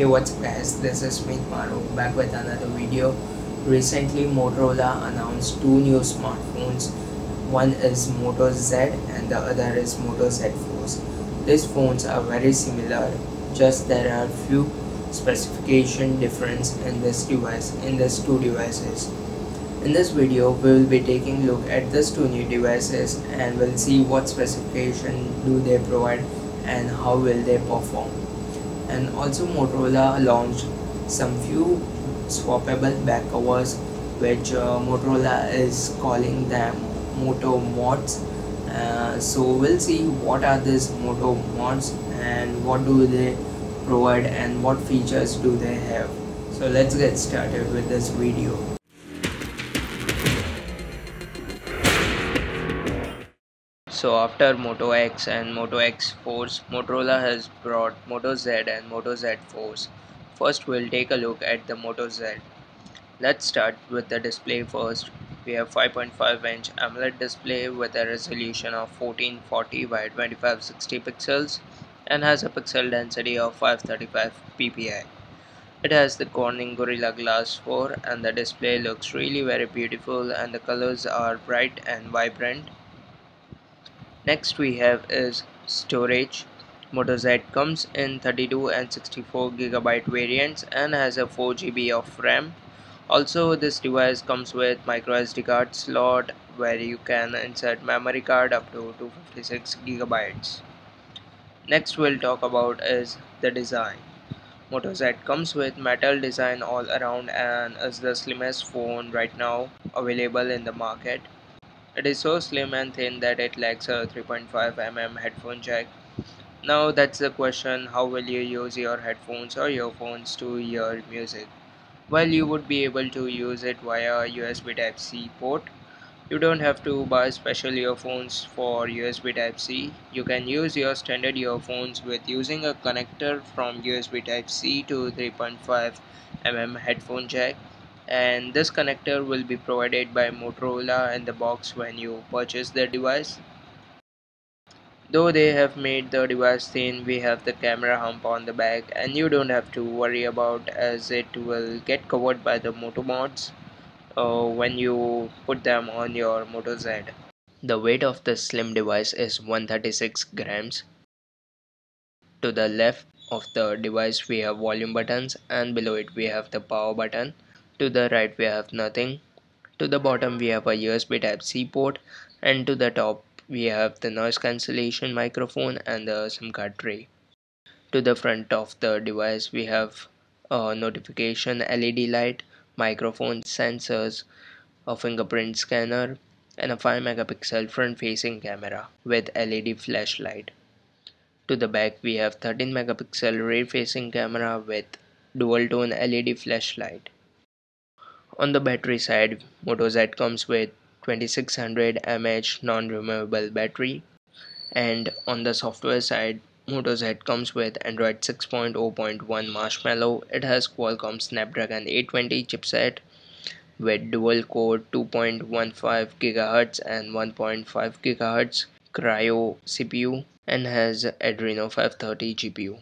Hey what's up guys, this is Meet Maru back with another video. Recently Motorola announced two new smartphones. One is Moto Z and the other is Moto Z Force. These phones are very similar, just there are few specification difference in this device in these two devices. In this video we will be taking look at these two new devices and we'll see what specification do they provide and how will they perform and also Motorola launched some few swappable back covers which uh, Motorola is calling them Moto mods. Uh, so we'll see what are these Moto mods and what do they provide and what features do they have. So let's get started with this video So after Moto X and Moto X Force, Motorola has brought Moto Z and Moto Z Force. First we'll take a look at the Moto Z. Let's start with the display first. We have 5.5 inch AMOLED display with a resolution of 1440 by 2560 pixels and has a pixel density of 535 ppi. It has the Corning Gorilla Glass 4 and the display looks really very beautiful and the colors are bright and vibrant Next we have is storage. Moto Z comes in 32 and 64 gigabyte variants and has a 4 GB of RAM. Also this device comes with micro SD card slot where you can insert memory card up to 256 gigabytes. Next we'll talk about is the design. Moto Z comes with metal design all around and is the slimmest phone right now available in the market. It is so slim and thin that it lacks a 3.5mm headphone jack. Now that's the question how will you use your headphones or earphones to hear music? Well, you would be able to use it via USB Type-C port. You don't have to buy special earphones for USB Type-C. You can use your standard earphones with using a connector from USB Type-C to 3.5mm headphone jack and this connector will be provided by Motorola in the box when you purchase the device. Though they have made the device thin, we have the camera hump on the back and you don't have to worry about as it will get covered by the Moto mods uh, when you put them on your Moto Z. The weight of the slim device is 136 grams. To the left of the device we have volume buttons and below it we have the power button to the right we have nothing. To the bottom we have a USB type C port. And to the top we have the noise cancellation microphone and the SIM card tray. To the front of the device we have a notification LED light microphone sensors a fingerprint scanner and a 5 megapixel front facing camera with LED flashlight. To the back we have 13 megapixel rear facing camera with dual tone LED flashlight on the battery side, Moto Z comes with 2600 mAh non-removable battery and on the software side Moto Z comes with Android 6.0.1 Marshmallow. It has Qualcomm Snapdragon 820 chipset with dual core 2.15 GHz and 1.5 GHz Kryo CPU and has Adreno 530 GPU.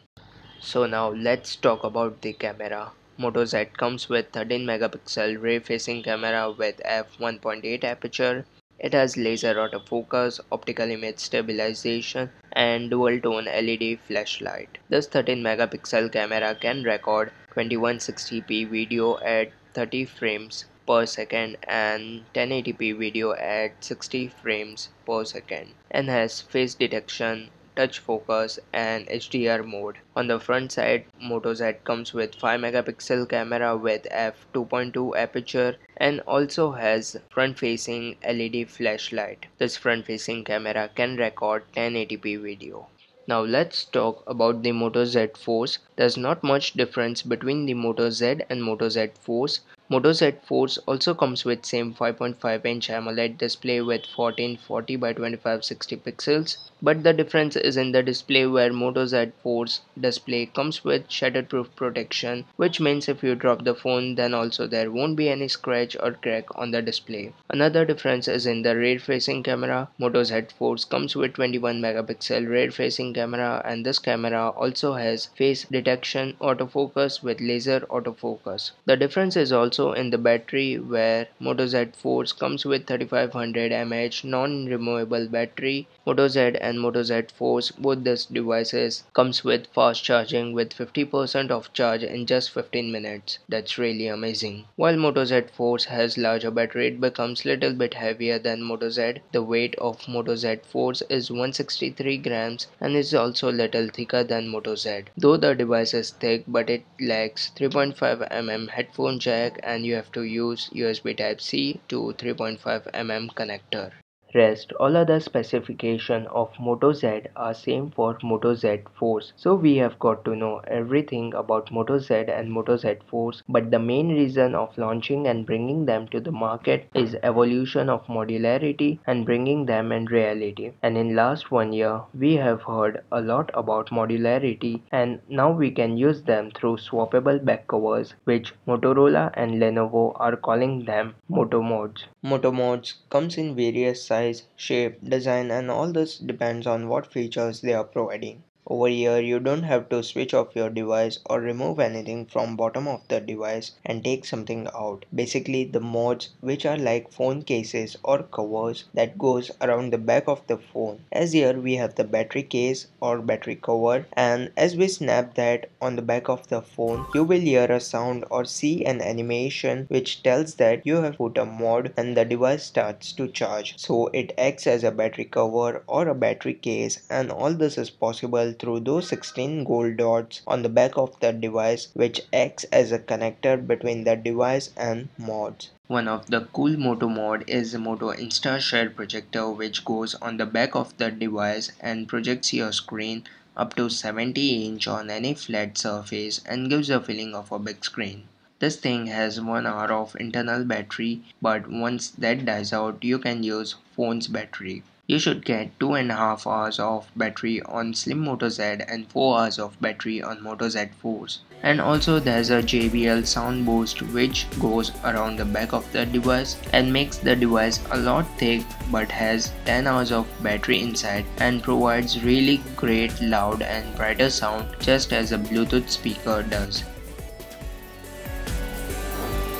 So now let's talk about the camera. Moto Z comes with 13 megapixel rear facing camera with f1.8 aperture. It has laser autofocus, optical image stabilization and dual tone LED flashlight. This 13 megapixel camera can record 2160p video at 30 frames per second and 1080p video at 60 frames per second and has face detection touch focus and HDR mode. On the front side, Moto Z comes with 5 megapixel camera with f2.2 aperture and also has front facing LED flashlight. This front facing camera can record 1080p video. Now let's talk about the Moto Z Force. There's not much difference between the Moto Z and Moto Z Force. Moto Z Force also comes with same 5.5 inch AMOLED display with 1440 by 2560 pixels but the difference is in the display where Moto Z Force display comes with shatterproof protection which means if you drop the phone then also there won't be any scratch or crack on the display. Another difference is in the rear facing camera. Moto Z Force comes with 21 megapixel rear facing camera and this camera also has face detection autofocus with laser autofocus. The difference is also also in the battery where Moto Z Force comes with 3500 mAh non-removable battery. Moto Z and Moto Z Force both these devices comes with fast charging with 50% of charge in just 15 minutes. That's really amazing. While Moto Z Force has larger battery it becomes little bit heavier than Moto Z. The weight of Moto Z Force is 163 grams and is also little thicker than Moto Z. Though the device is thick but it lacks 3.5 mm headphone jack and you have to use USB type C to 3.5 mm connector. Rest all other specification of Moto Z are same for Moto Z Force. So we have got to know everything about Moto Z and Moto Z Force but the main reason of launching and bringing them to the market is evolution of modularity and bringing them in reality. And in last one year we have heard a lot about modularity and now we can use them through swappable back covers which Motorola and Lenovo are calling them Moto Mods. Moto Mods comes in various sizes size, shape, design and all this depends on what features they are providing. Over here you don't have to switch off your device or remove anything from bottom of the device and take something out. Basically the mods which are like phone cases or covers that goes around the back of the phone. As here we have the battery case or battery cover and as we snap that on the back of the phone you will hear a sound or see an animation which tells that you have put a mod and the device starts to charge. So it acts as a battery cover or a battery case and all this is possible through those 16 gold dots on the back of the device which acts as a connector between the device and mods. One of the cool Moto mod is the Moto Insta Share projector which goes on the back of the device and projects your screen up to 70 inch on any flat surface and gives a feeling of a big screen. This thing has 1 hour of internal battery but once that dies out you can use phone's battery. You should get 2.5 hours of battery on Slim Moto Z and 4 hours of battery on Moto Z Force. And also there's a JBL sound boost which goes around the back of the device and makes the device a lot thick but has 10 hours of battery inside and provides really great loud and brighter sound just as a Bluetooth speaker does.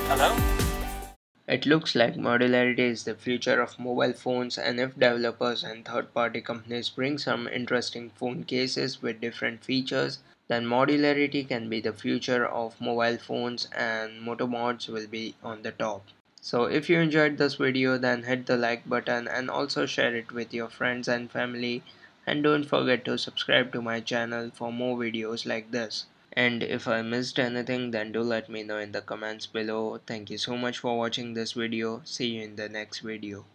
Hello? It looks like modularity is the future of mobile phones and if developers and third-party companies bring some interesting phone cases with different features, then modularity can be the future of mobile phones and Moto Mods will be on the top. So if you enjoyed this video then hit the like button and also share it with your friends and family and don't forget to subscribe to my channel for more videos like this and if I missed anything then do let me know in the comments below. Thank you so much for watching this video. See you in the next video